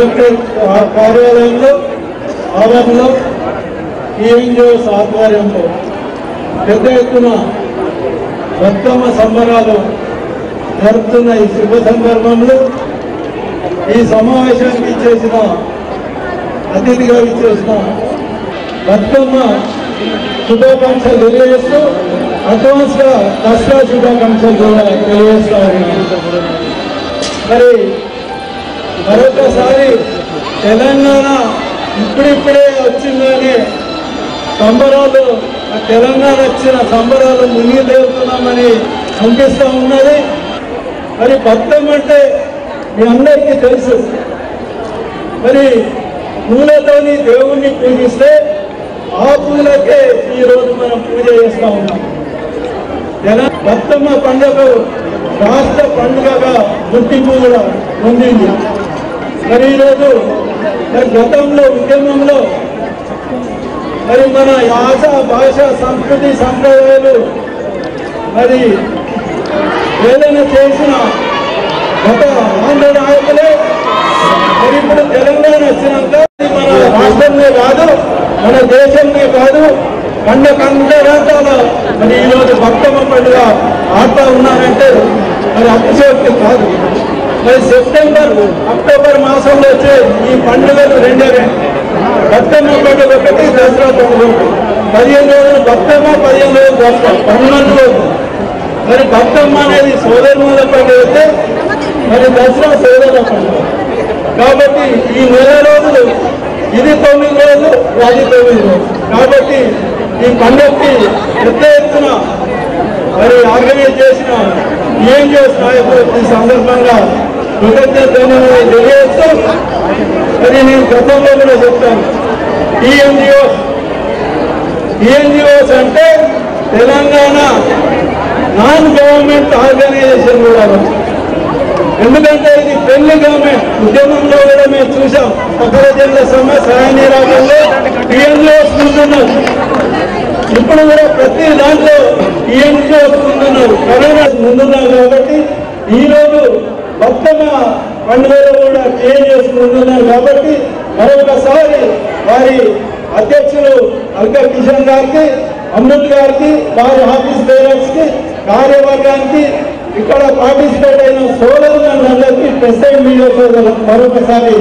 Collector కార్యాలయంలో ఆవరణలో TNGOs ఆధ్వర్యంలో పెద్ద ఎత్తున బతుకమ్మ సంబరాలు జరుపుతున్న ఈ శుభ సందర్భంలో ఈ సమావేశానికి ఇచ్చేసిన అతిథిగా ఇచ్చేసిన బతుకమ్మ శుభాకాంక్షలు తెలియజేస్తూ అడ్వాన్స్గా దసరా శుభాకాంక్షలు కూడా తెలియజేస్తా మరి మరొకసారి తెలంగాణ ఇప్పుడిప్పుడే వచ్చిందని సంబరాలు ఆ తెలంగాణ వచ్చిన సంబరాలు మునిగి తేలుతున్నామని అనిపిస్తూ ఉన్నది. మరి భక్తం అంటే మీ అందరికీ తెలుసు. మరి పూలతోని దేవుణ్ణి పూజిస్తే ఆ పూలకే ఈరోజు మనం పూజ చేస్తూ ఉన్నాం. జన బతుకమ్మ పండుగ రాష్ట్ర పండుగగా గుర్తింపు కూడా పొందింది. మరి ఈరోజు మరి గతంలో ఉద్యమంలో మరి మన యాస భాష సంస్కృతి సంప్రదాయాలు మరి ఏదైనా చేసిన గత ఆంధ్ర నాయకులే మరి ఇప్పుడు తెలంగాణ వచ్చినాక మన రాష్ట్రమే కాదు మన దేశమే కాదు కండ కండ రాష్ట్రాల మరి ఈరోజు భక్తమ్మ పండుగ ఆడతా ఉన్నారంటే మరి అతిశయోక్తి కాదు. మరి సెప్టెంబర్ అక్టోబర్ మాసంలో వచ్చే ఈ పండుగలు రెండే రెండు బతుకమ్మ పండుగ ఒకటి దసరా పండుగ ఒకటి. పదిహేను రోజులు బతుకమ్మ పదిహేను రోజులు దసరా పన్నెండు రోజులు. మరి బతుకమ్మ అనేది సోదరుల పండుగ అయితే మరి దసరా సోదరుల పండుగ. కాబట్టి ఈ నెల రోజులు ఇది తొమ్మిది రోజులు అది తొమ్మిది రోజులు. కాబట్టి ఈ పండుగకి పెద్ద ఎత్తున మరి ఆర్గనైజ్ చేసిన ఏం చేసిన ఈ సందర్భంగా కృతజ్ఞతలు తెలియజేస్తూ మరి నేను గతంలో కూడా చెప్తాను. ఈఎన్జిఓస్ ఈఎన్జిఓస్ అంటే తెలంగాణ నాన్ గవర్నమెంట్ ఆర్గనైజేషన్ కూడా ఎందుకంటే ఇది పెళ్ళి గవర్నమెంట్ ఉద్యమంలో కూడా మేము చూసాం. అక్కడ జిల్లా సమ్మె సహాయ నిరాకంలో ఈఎన్జిఓస్ ముందున్నారు. ఇప్పుడు కూడా ప్రతి దాంట్లో ఈఎన్జిఓస్ ముందున్నారు. కరోనా ముందున్నారు కాబట్టి ఈ రోజు బతుకమ్మ పండుగలో కూడా టీఎన్జిఓస్ చేసుకుంటున్నారు కాబట్టి మరొకసారి వారి అధ్యక్షులు అల్క కిషన్ గారికి అమృత్ గారికి వారి ఆఫీస్ బేరర్స్కి కార్యవర్గానికి ఇక్కడ పార్టిసిపేట్ అయిన సోదరులందరికీ ప్రెసిడెంట్ మీడియా సోదరులకు మరొకసారి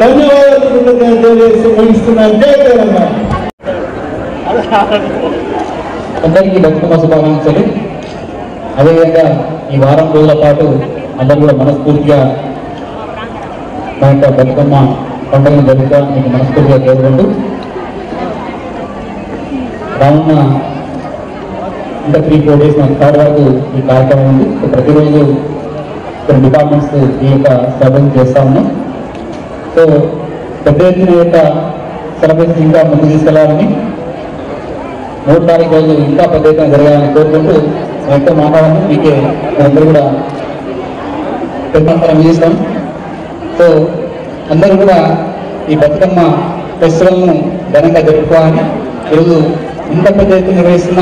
ధన్యవాదాలు కృతజ్ఞతలు తెలియజేసి ముగిస్తున్నాను. జై తెలంగాణ అందరికీ బతుకమ్మ శుభాకాంక్షలు అదేవిధంగా ఈ వారం రోజుల పాటు అందరూ కూడా మనస్ఫూర్తిగా మా యొక్క బతుకమ్మ పండుగను జరుగుతామని మీకు మనస్ఫూర్తిగా కోరుకుంటూ రానున్న ఇంకా త్రీ ఫోర్ డేస్ మన థర్డ్ వరకు ఈ కార్యక్రమం ఉంది. ప్రతిరోజు కొన్ని డిపార్ట్మెంట్స్ ఈ యొక్క సభను చేస్తా ఉన్నాం. సో పెద్ద ఎత్తున ఈ యొక్క సెలబ్రేషన్ ఇంకా ముందు తీసుకెళ్ళాలని మూడు తారీఖు రోజు ఇంకా పెద్ద ఎత్తున జరగాలని కోరుకుంటూ నేను మాట్లాడాలని మీకే అందరూ కూడా పెద్దంతరం చేస్తాం. సో అందరూ కూడా ఈ బతుకమ్మ ఫెస్టివల్ను ఘనంగా జరుపుకోవాలి. ఈరోజు ఇంత పెద్ద ఎత్తున నిర్వహిస్తున్న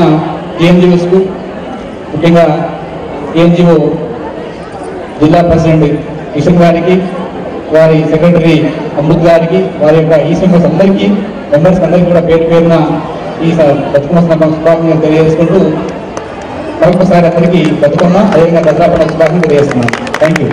టీఎంజీఓస్కు ముఖ్యంగా ఏఎన్జిఓ జిల్లా ప్రెసిడెంట్ కిషన్ గారికి వారి సెక్రటరీ అమృత్ గారికి వారి యొక్క ఈ మెంబర్స్ అందరికీ మెంబర్స్ అందరికీ కూడా పేరు పేరున ఈ స- బతుకమ్మ సందర్భంగా శుభాకాంక్షలు తెలియజేసుకుంటూ మరొకసారి అందరికీ బతుకమ్మ అదేవిధంగా దసరా పండుగ శుభాకాంక్షలు తెలియజేస్తున్నాను. Thank you